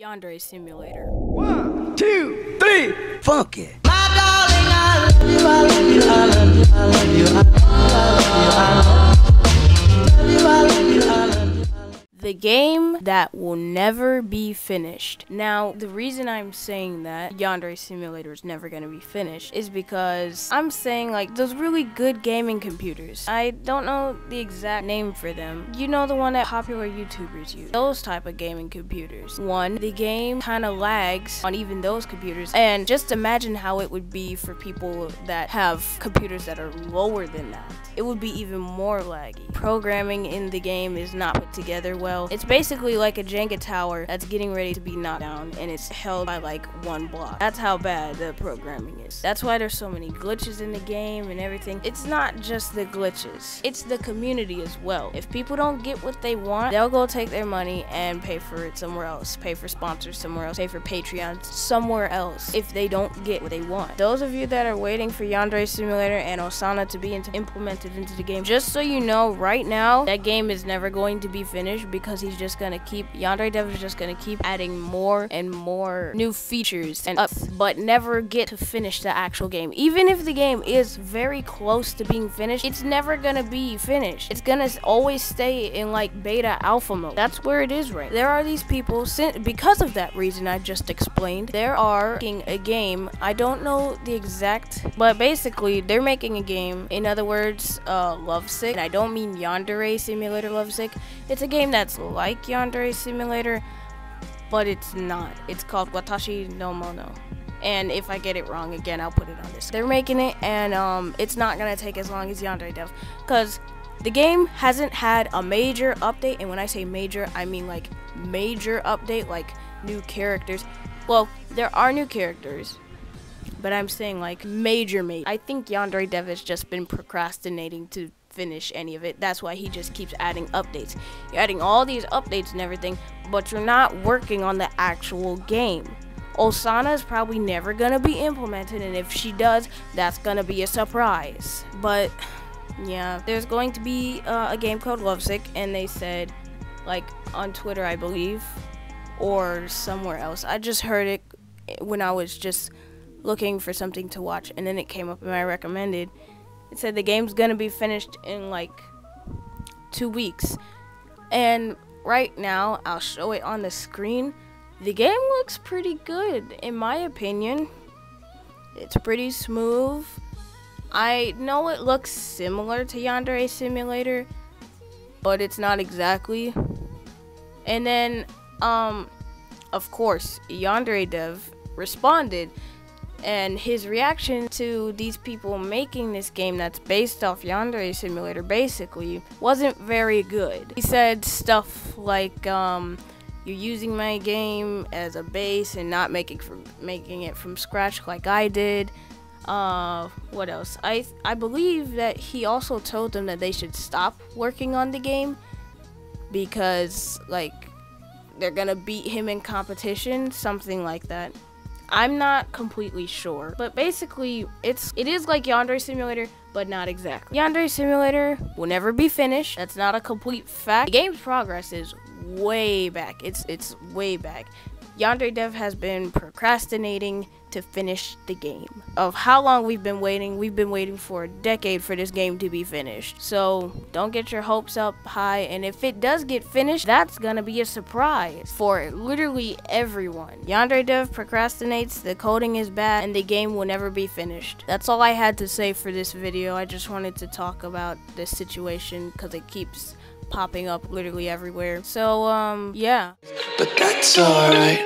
Yandere Simulator. One, two, three, funky. The game that will never be finished. Now, the reason I'm saying that Yandere Simulator is never going to be finished is because I'm saying like those really good gaming computers. I don't know the exact name for them. You know the one that popular YouTubers use. Those type of gaming computers. One, the game kind of lags on even those computers. And just imagine how it would be for people that have computers that are lower than that. It would be even more laggy. Programming in the game is not put together well well. It's basically like a Jenga tower that's getting ready to be knocked down and it's held by like one block. That's how bad the programming is. That's why there's so many glitches in the game and everything. It's not just the glitches, it's the community as well. If people don't get what they want, they'll go take their money and pay for it somewhere else, pay for sponsors somewhere else, pay for Patreon somewhere else if they don't get what they want. Those of you that are waiting for Yandere Simulator and Osana to be implemented into the game, just so you know, right now, that game is never going to be finished because he's just gonna keep Yandere Dev is just gonna keep adding more and more new features and up, but never get to finish the actual game. Even if the game is very close to being finished, it's never gonna be finished. It's gonna always stay in like beta alpha mode. That's where it is right. There are these people since because of that reason I just explained. There are making a game. I don't know the exact, but basically they're making a game. In other words, uh, Lovesick. And I don't mean Yandere Simulator Lovesick. It's a game that's like Yandere Simulator, but it's not. It's called Watashi no Mono. And if I get it wrong again, I'll put it on this. They're making it, and um, it's not gonna take as long as Yandere Dev, because the game hasn't had a major update. And when I say major, I mean like major update, like new characters. Well, there are new characters, but I'm saying like major, major. I think Yandere Dev has just been procrastinating to finish any of it. That's why he just keeps adding updates. You're adding all these updates and everything, but you're not working on the actual game. Osana is probably never going to be implemented, and if she does, that's going to be a surprise. But, yeah, there's going to be uh, a game called Lovesick, and they said, like, on Twitter, I believe, or somewhere else. I just heard it when I was just looking for something to watch, and then it came up and I recommended it said the game's gonna be finished in like two weeks. And right now, I'll show it on the screen. The game looks pretty good, in my opinion. It's pretty smooth. I know it looks similar to Yandere Simulator, but it's not exactly. And then, um, of course, Yandere Dev responded and his reaction to these people making this game that's based off Yandere Simulator basically wasn't very good. He said stuff like, um, you're using my game as a base and not making from making it from scratch like I did. Uh, what else? I I believe that he also told them that they should stop working on the game because like they're gonna beat him in competition, something like that. I'm not completely sure, but basically it's it is like Yandere Simulator, but not exactly. Yandere Simulator will never be finished. That's not a complete fact. The game's progress is way back. It's it's way back. Yandere Dev has been procrastinating to finish the game. Of how long we've been waiting, we've been waiting for a decade for this game to be finished. So don't get your hopes up high, and if it does get finished, that's gonna be a surprise for literally everyone. Yandere Dev procrastinates, the coding is bad, and the game will never be finished. That's all I had to say for this video. I just wanted to talk about this situation because it keeps popping up literally everywhere. So, um, yeah. But that's alright.